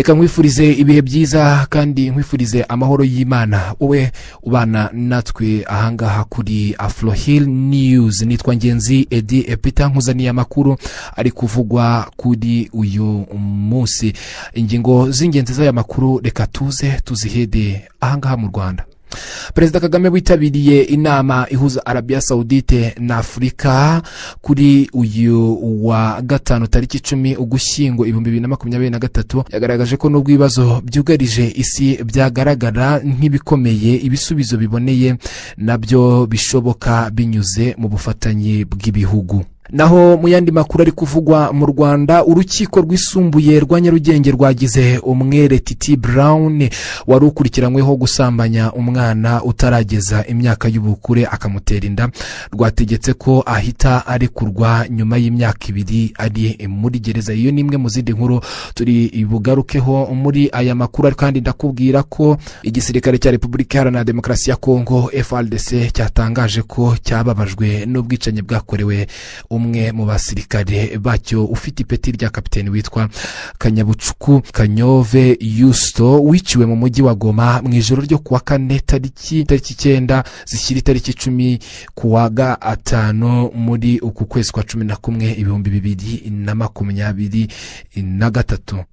reka nkwifurize ibihe byiza kandi nkwifurize amahoro y'imana. Wowe ubana natwe ahangaha kuri afrohil news. Nitwa ngenzi edi epita nkuzaniye amakuru ari kuvugwa kuri uyu munsi. Ingingo z'ingenzi z'aya makuru reka tuze tuzihede ahangaha mu rwanda. Perezida kagame witabiriye inama ihuza arabiya sawudite na afurika kuri uyu wa gatanu tariki icumi ugushyingo ibihumbi bibiri na makumyabiri na gatatu yagaragaje ko n'ubwo ibibazo byugarije isi byagaragara nk'ibikomeye ibisubizo biboneye na byo bishoboka binyuze mu bufatanye bw'ibihugu. Naho mu yandi makuru ari kuvugwa mu rwanda urukiko rwisumbuye rwa nyarugenge rwagize umwere titi brown wari ukurikiranyweho gusambanya umwana utarageza imyaka y'ubukure akamutera inda. Rwategetse ko ahita arekurwa nyuma y'imyaka ibiri ari muri gereza. Iyo ni imwe mu zindi nkuru turi bugarukeho muri aya makuru kandi ndakubwira ko igisirikare cya repubulika iharanira demokarasi ya kongo frdc cyatangaje ko cyababajwe n'ubwicanyi bwakorewe umwe mu basirikare bacyo ufite ipeti rya kapiteni witwa kanyabucuku kanyove yusito wiciwe mu mujyi wa goma mu ijoro ryo kuwa kane tariki tariki icyenda zishyira itariki icumi ku wa gatanu muri uku kwezi kwa cumi na kumwe ibihumbi bibiri na makumyabiri na gatatu.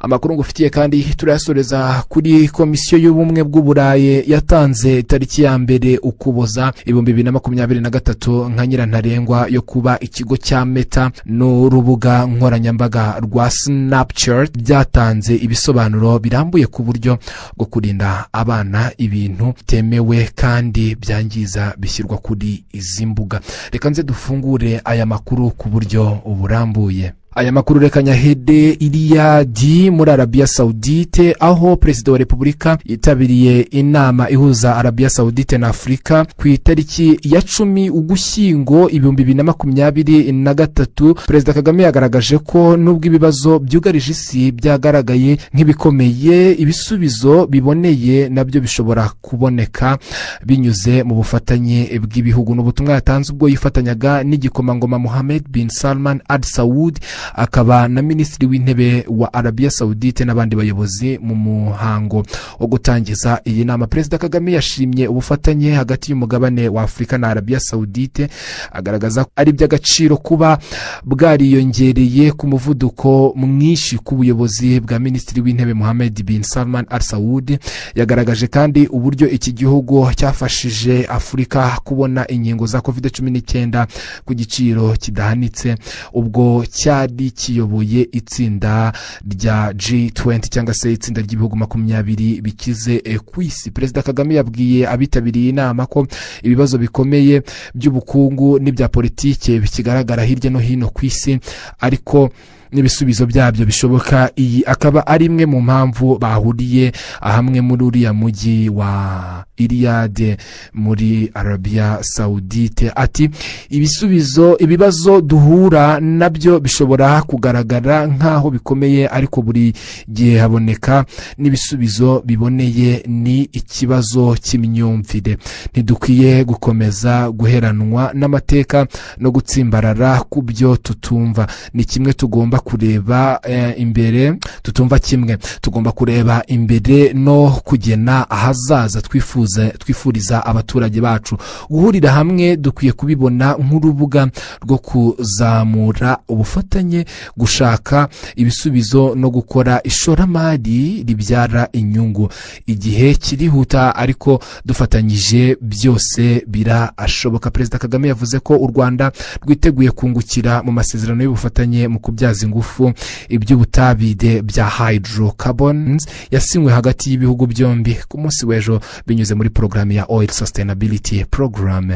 Amakuru ngufitiye kandi turayasoreza kuri komisiyo y'ubumwe bw'uburayi yatanze tariki ya mbere ukuboza ibihumbi bibiri na makumyabiri na gatatu nka nyirantarengwa yo kuba ikigo cya meta n'urubuga nkoranyambaga rwa snapchat. Byatanze ibisobanuro birambuye ku buryo bwo kurinda abana ibintu bitemewe kandi byangiza bishyirwa kuri izi mbuga. Reka nze dufungure aya makuru ku buryo burambuye. Aya makuru reka nyahede iriyadi muri arabiya sawudite aho perezida wa repubulika yitabiriye inama ihuza arabiya sawudite na afurika ku itariki ya cumi ugushyingo ibihumbi bibiri na makumyabiri na gatatu. Perezida kagame yagaragaje ko nubwo ibibazo byugarije isi byagaragaye nk'ibikomeye ibisubizo biboneye na byo bishobora kuboneka binyuze mu bufatanye bw'ibihugu. Ni ubutumwa yatanze ubwo yifatanyaga n'igikomangoma muhammed bin salman ad saud akaba na minisitiri w'intebe wa arabiya sawudite n'abandi bayobozi mu muhango wo gutangiza iyi nama. Perezida kagame yashimye ubufatanye hagati y'umugabane wa afurika na arabiya sawudite agaragaza ko ari iby'agaciro kuba bwariyongereye ku muvuduko mwinshi ku buyobozi bwa minisitiri w'intebe muhammed bin salman al saud yagaragaje kandi uburyo iki gihugu cyafashije afurika kubona inkingo za covid cumi n'icyenda ku giciro kidahanitse. Ubwo cyari kiyoboye itsinda rya G20 cyangwa se itsinda ry'ibihugu makumyabiri bikize ku isi. Perezida kagame yabwiye abitabiriye inama ko ibibazo bikomeye by'ubukungu n'ibya politiki bikigaragara hirya no hino ku isi ariko n'ibisubizo byabyo bishoboka. Iyi akaba ari imwe mu mpamvu bahuriye hamwe muri uriya mujyi wa iriyade muri arabiya sawudite ati ibisubizo ibibazo duhura na byo bishobora kugaragara nk'aho bikomeye ariko buri gihe haboneka. N'ibisubizo biboneye ni ikibazo cy'imyumvire. Ntidukwiye gukomeza guheranwa n'amateka no gutsimbarara ku byo tutumva. Ni kimwe tugomba kureba imbere tutumva kimwe. Tugomba kureba imbere no kugena ahazaza twifuza twifuriza abaturage bacu. Guhurira hamwe dukwiye kubibona nk'urubuga rwo kuzamura ubufatanye gushaka ibisubizo no gukora ishoramari ribyara inyungu. Igihe kirihuta ariko dufatanyije byose birashoboka. Perezida kagame yavuze ko u rwanda rwiteguye kungukira mu masezerano y'ubufatanye mu kubyaza ingufu iby'ubutabire bya hydrocarbons yasinywe hagati y'ibihugu byombi. Ku munsi w'ejo binyuze muri porogaramu ya oil sustainability program.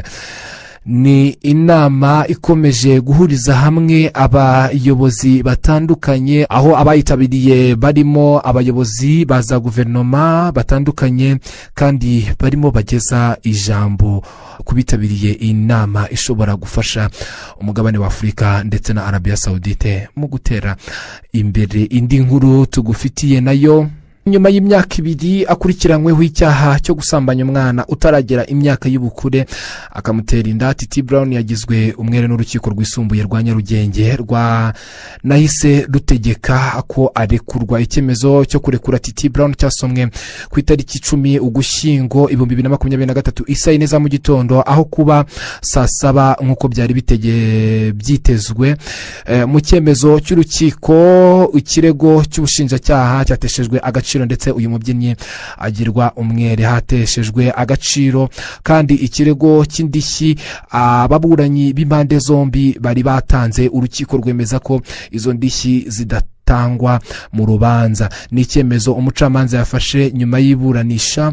Ni inama ikomeje guhuriza hamwe abayobozi batandukanye aho abayitabiriye barimo abayobozi ba za guverinoma batandukanye kandi barimo bageza ijambo ku bitabiriye iyi nama ishobora gufasha umugabane wa afurika ndetse na arabiya sawudite mu gutera imbere indi nkuru tugufitiye na yo. Nyuma y'imyaka ibiri akurikiranyweho icyaha cyo gusambanya umwana utaragera imyaka y'ubukure akamutera inda. Titi brown yagizwe umwere n'urukiko rwisumbuye rwa nyarugenge rwa nahise rutegeka ko arekurwa. Icyemezo cyo kurekura titi brown cyasomwe ku itariki icumi ugushyingo ibihumbi bibiri na makumyabiri na gatatu isa yine za mu gitondo aho kuba saa saba nk'uko byari byitezwe. Eh, mu cyemezo cy'urukiko ikirego cy'ubushinjacyaha cyateshejwe agaciro ndetse uyu mubyinnyi agirwa umwere. Hateshejwe agaciro kandi ikirego cy'indishyi ababuranyi b'impande zombi bari batanze urukiko rwemeza ko izo ndishyi zidatangwa mu rubanza. Ni icyemezo umucamanza yafashe nyuma y'iburanisha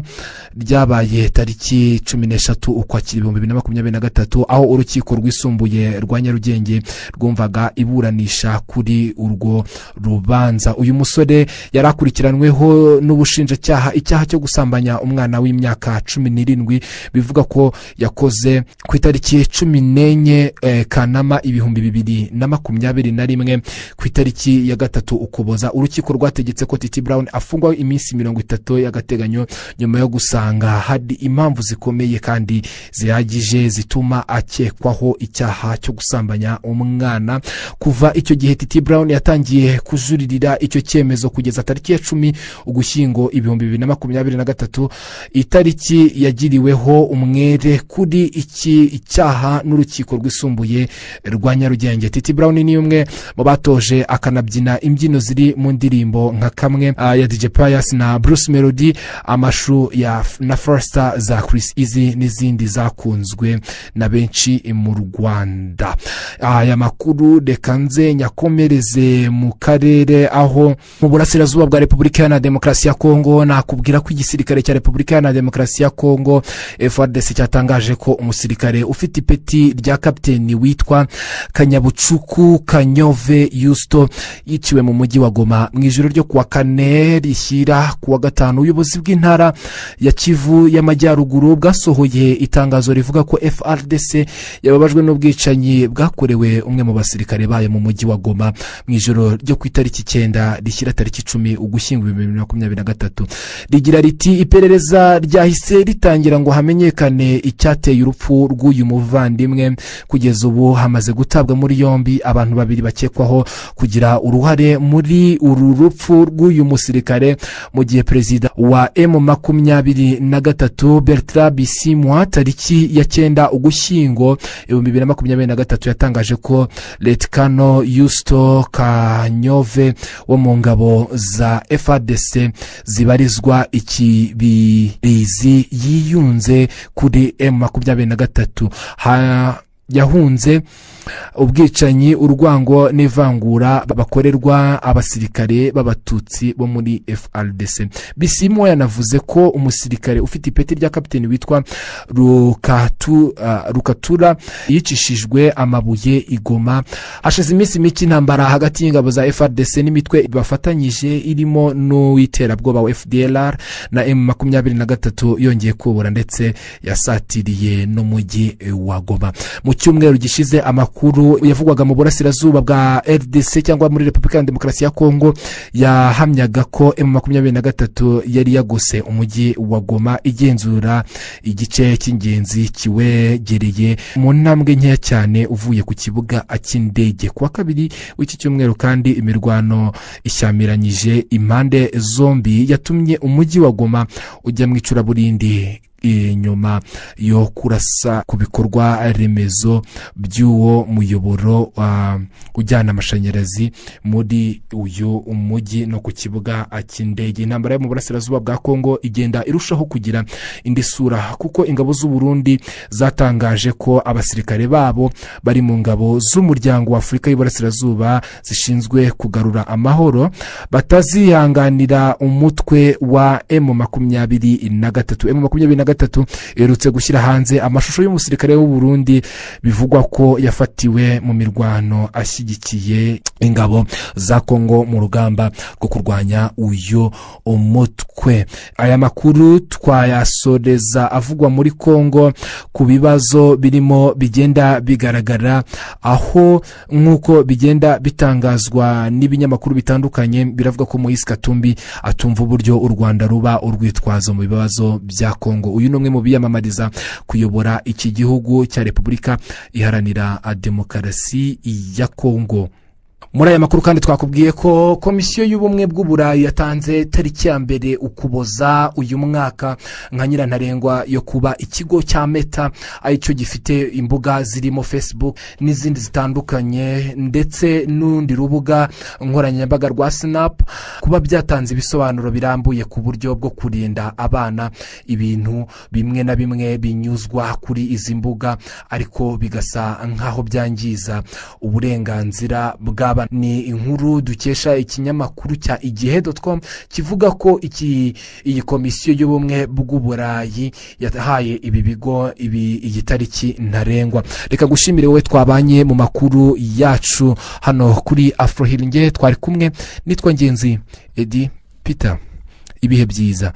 ryabaye tariki cumi n'eshatu ukwakira ibihumbi bibiri na makumyabiri na gatatu aho urukiko rwisumbuye rwa nyarugenge rwumvaga iburanisha kuri urwo rubanza. Uyu musore yari akurikiranyweho n'ubushinjacyaha icyaha cyo gusambanya umwana w'imyaka cumi n'irindwi bivuga ko yakoze ku itariki cumi n'enye eh, kanama ibihumbi bibiri na makumyabiri na rimwe ku itariki ya gatatu ukuboza. Urukiko rwategetse ko titi brown afungwa iminsi mirongo itatu y'agateganyo nyuma yo gusanga hari impamvu zikomeye kandi zihagije zituma akekwaho icyaha cyo gusambanya umwana. Kuva icyo gihe titi brown yatangiye kujuririra icyo cyemezo kugeza tariki ya cumi ugushyingo ibihumbi bibiri na makumyabiri na gatatu itariki yagiriweho umwere kuri iki icyaha n'urukiko rwisumbuye rwa nyarugenge. Titi brown ni umwe mu batoje akanabyina imbyino ziri mu ndirimbo nka kamwe ah, ya dj pius na bruce melody amashu ya na foresita za chris izi n'izindi zakunzwe na benshi mu rwanda. Aya makuru reka nze nyakomereze mu karere aho mu burasirazuba bwa repubulika iharanira demokarasi ya kongo nakubwira ko igisirikare cya repubulika iharanira demokarasi ya kongo frdc cyatangaje ko umusirikare ufite ipeti rya kapiteni witwa kanyabucuku kanyove yusito yiciwe mu mujyi wa goma. Mu ijoro ryo kuwa kane rishyira kuwa gatanu ubuyobozi bw'intara ya kivu y'amajyaruguru bwasohoye itangazo rivuga ko frdc yababajwe n'ubwicanyi bwakorewe umwe mu basirikare bayo mu mujyi wa goma. Mu ijoro ryo ku itariki icyenda rishyira tariki icumi ugushyingo bibiri na makumyabiri na gatatu. Rigira riti iperereza ryahise ritangira ngo hamenyekane icyateye urupfu rw'uyu muvandimwe. Kugeza ubu hamaze gutabwa muri yombi abantu babiri bakekwaho kugira uruhare muri uru rupfu rw'uyu musirikare mu gihe perezida wa emu makumyabiri na gatatu bertrand bisimwa tariki ya cyenda ugushyingo ibihumbi bibiri na makumyabiri na gatatu yatangaje ko letikano yusito kanyove wo mu ngabo za frdc zibarizwa ikibirizi yiyunze kuri emu makumyabiri na gatatu. Ha- yahunze ubwicanyi urwango n'ivangura bakorerwa abasirikare b'abatutsi bo muri frdc bisimo yanavuze ko umusirikare ufite ipeti rya kapiteni witwa ah, rukatura yicishijwe amabuye igoma. Hashize iminsi mike intambara hagati y'ingabo za frdc n'imitwe bafatanyije irimo n'uw'iterabwoba wa fdlr na m makumyabiri na gatatu yongeye kubura ndetse yasatiriye n'umujyi wa goma. Cyumweru gishize amakuru yavugwaga mu burasirazuba bwa rdc cyangwa muri repubulika ya demokarasi ya kongo yahamyaga ko m makumyabiri na gatatu yari yagose umujyi wa goma igenzura igice cy'ingenzi kiwegereye mu ntambwe nkeya cyane uvuye ku kibuga cy'indege. Ku wa kabiri w'iki cyumweru kandi imirwano ishyamiranyije impande zombi yatumye umujyi wa goma ujya mu icuraburindi. Inyuma yo kurasa ku bikorwa remezo by'uwo muyoboro ujyana amashanyarazi muri uyu mujyi no ku kibuga cy'indege. Intambara yo mu burasirazuba bwa kongo igenda irushaho kugira indi sura kuko ingabo z'u Burundi zatangaje ko abasirikare babo bari mu ngabo z'umuryango wa afurika y'uburasirazuba zishinzwe kugarura amahoro batazihanganira umutwe wa emu makumyabiri na gatatu. Emu makumyabiri na gatatu iherutse gushyira hanze amashusho y'umusirikare w'u Burundi bivugwa ko yafatiwe mu mirwano ashyigikiye ingabo za kongo mu rugamba rwo kurwanya uyu umutwe aya makuru twayasoreza avugwa muri kongo ku bibazo birimo bigenda bigaragara aho nk'uko bigenda bitangazwa n'ibinyamakuru bitandukanye biravuga ko Moise Katumbi atumva uburyo u Rwanda ruba urwitwazo mu bibazo bya Kongo uyu ni umwe mu biyamamariza kuyobora iki gihugu cya Repubulika iharanira demokarasi ya Kongo muri aya makuru kandi twakubwiye ko komisiyo y'ubumwe bw'uburayi yatanze tariki ya mbere ukuboza uyu mwaka nka nyirantarengwa yo kuba ikigo cya meta ari cyo gifite imbuga zirimo facebook n'izindi zitandukanye ndetse n'urundi rubuga nkoranyambaga rwa sinapu kuba byatanze ibisobanuro birambuye ku buryo bwo kurinda abana ibintu bimwe na bimwe binyuzwa kuri izi mbuga ariko bigasa nk'aho byangiza uburenganzira bw'abana ni inkuru dukesha ikinyamakuru cya igihe com kivuga ko iyi komisiyo y'ubumwe bw'uburayi yahaye ibi bigo iyi tariki ntarengwa. Reka gushimire wowe twabanye mu makuru yacu. Hano kuri afrohiringe twari kumwe. Nitwa ngenzi edi peter. Ibihe byiza.